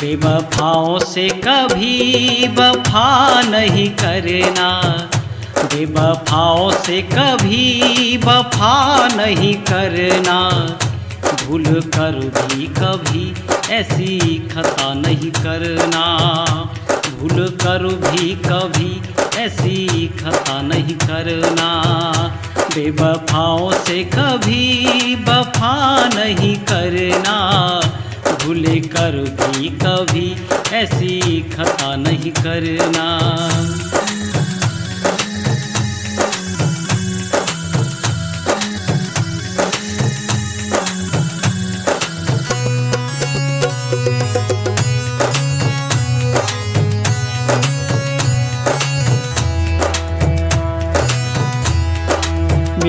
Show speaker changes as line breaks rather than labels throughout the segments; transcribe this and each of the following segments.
बेवफाओं से कभी वफा नहीं करना। बेवफाओं से कभी वफा नहीं करना। भूल कर भी कभी ऐसी खता नहीं करना। भूल कर भी कभी ऐसी खता नहीं करना। बेवफाओं से कभी बफा नहीं करना। भूले कर भी कभी ऐसी खता नहीं करना।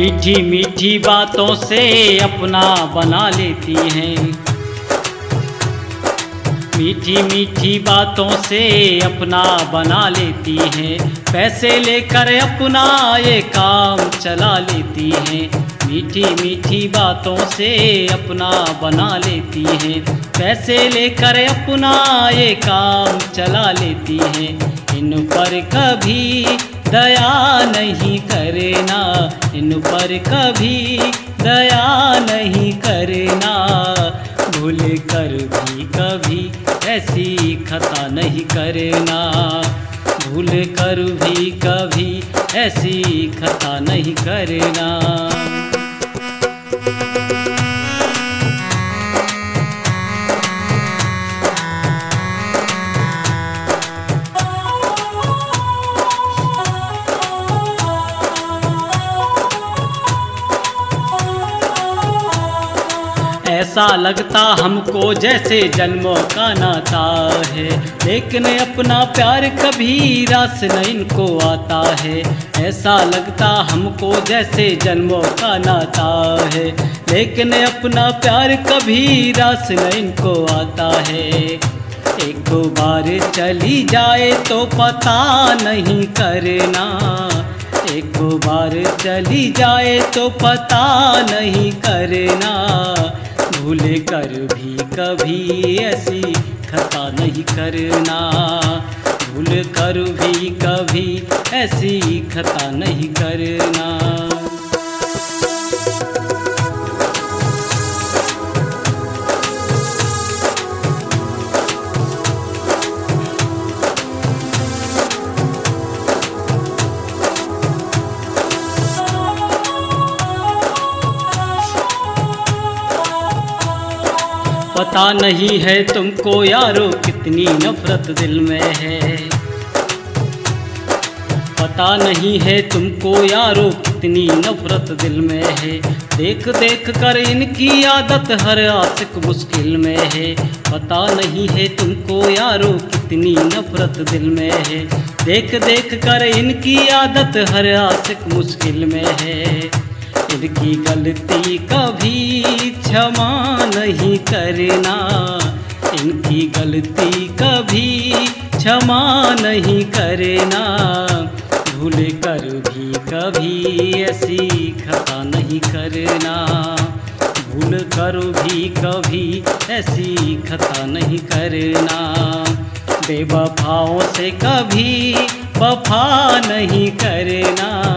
मीठी मीठी बातों से अपना बना लेती हैं। मीठी मीठी बातों से अपना बना लेती हैं। पैसे लेकर अपना ये काम चला लेती हैं। मीठी मीठी बातों से अपना बना लेती हैं। पैसे लेकर अपना ये काम चला लेती हैं। इन पर कभी दया नहीं करना। इन पर कभी दया नहीं करना। भूल कर भी कभी ऐसी खता नहीं करना। भूल कर भी कभी ऐसी खता नहीं करना। ऐसा लगता हमको, जैसे जन्मों का नाता है। लेकिन अपना प्यार कभी रास न इनको आता है। ऐसा लगता हमको, जैसे जन्मों का नाता है। लेकिन अपना प्यार कभी रास न इनको आता है। एक बार चली जाए तो पता नहीं करना। एक बार चली जाए तो पता नहीं करना। भूल कर भी कभी ऐसी खता नहीं करना। भूल कर भी कभी ऐसी खता नहीं करना। पता नहीं है तुमको यारो कितनी नफरत दिल में है। पता नहीं है तुमको यारो कितनी नफरत दिल में है। देख देख कर इनकी आदत हर आशिक मुश्किल में है। पता नहीं है तुमको यारो कितनी नफरत दिल में है। देख देख कर इनकी आदत हर आशिक मुश्किल में है। इनकी गलती कभी क्षमा नहीं करना। इनकी गलती कभी क्षमा नहीं करना। भूल कर भी कभी ऐसी खता नहीं करना। भूल कर भी कभी ऐसी खता नहीं करना। बेवफाओं से कभी वफा नहीं करना।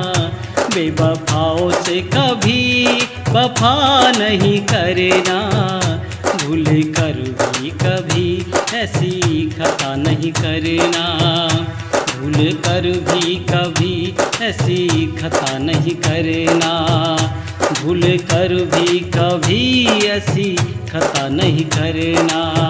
बेवफाओं से कभी वफा नहीं करना। भूल कर भी कभी ऐसी खता नहीं करना। भूल कर भी कभी ऐसी खता नहीं करना। भूल कर भी कभी ऐसी खता नहीं करना।